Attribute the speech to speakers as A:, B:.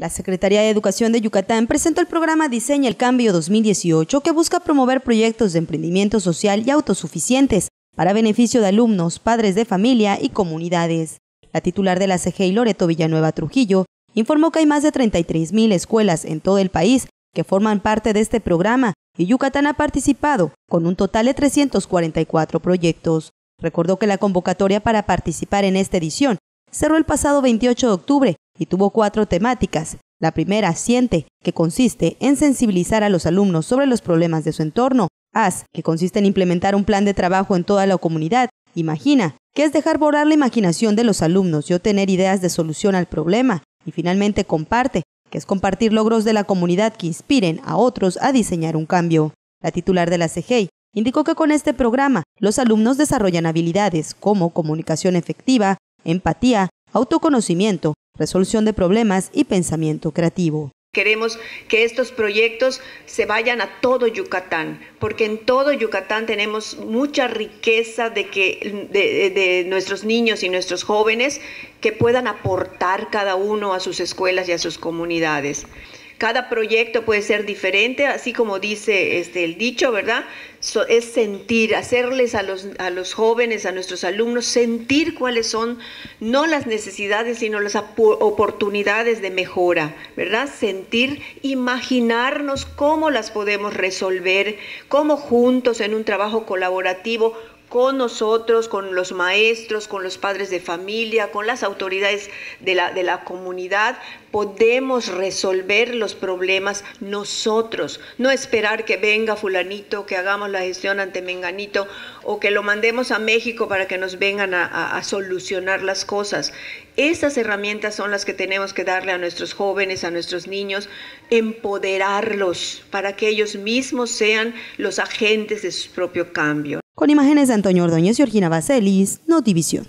A: La Secretaría de Educación de Yucatán presentó el programa Diseña el Cambio 2018 que busca promover proyectos de emprendimiento social y autosuficientes para beneficio de alumnos, padres de familia y comunidades. La titular de la CGI, Loreto Villanueva Trujillo, informó que hay más de 33.000 escuelas en todo el país que forman parte de este programa y Yucatán ha participado con un total de 344 proyectos. Recordó que la convocatoria para participar en esta edición cerró el pasado 28 de octubre y tuvo cuatro temáticas. La primera, Siente, que consiste en sensibilizar a los alumnos sobre los problemas de su entorno. Haz, que consiste en implementar un plan de trabajo en toda la comunidad. Imagina, que es dejar volar la imaginación de los alumnos y obtener ideas de solución al problema. Y finalmente, Comparte, que es compartir logros de la comunidad que inspiren a otros a diseñar un cambio. La titular de la CGI indicó que con este programa los alumnos desarrollan habilidades como comunicación efectiva, empatía, autoconocimiento, resolución de problemas y pensamiento creativo.
B: Queremos que estos proyectos se vayan a todo Yucatán, porque en todo Yucatán tenemos mucha riqueza de, que, de, nuestros niños y nuestros jóvenes que puedan aportar cada uno a sus escuelas y a sus comunidades. Cada proyecto puede ser diferente, así como dice este, el dicho, ¿verdad? es sentir, hacerles a los, a los jóvenes, a nuestros alumnos, sentir cuáles son no las necesidades, sino las oportunidades de mejora, ¿verdad? Sentir, imaginarnos cómo las podemos resolver, cómo juntos en un trabajo colaborativo con nosotros, con los maestros, con los padres de familia, con las autoridades de la, de la comunidad, podemos resolver los problemas nosotros, no esperar que venga fulanito, que hagamos la gestión ante menganito o que lo mandemos a México para que nos vengan a, a solucionar las cosas. Esas herramientas son las que tenemos que darle a nuestros jóvenes, a nuestros niños, empoderarlos para que ellos mismos sean los agentes de su propio cambio.
A: Con imágenes de Antonio Ordóñez y Orgina Bacelis, Notivisión.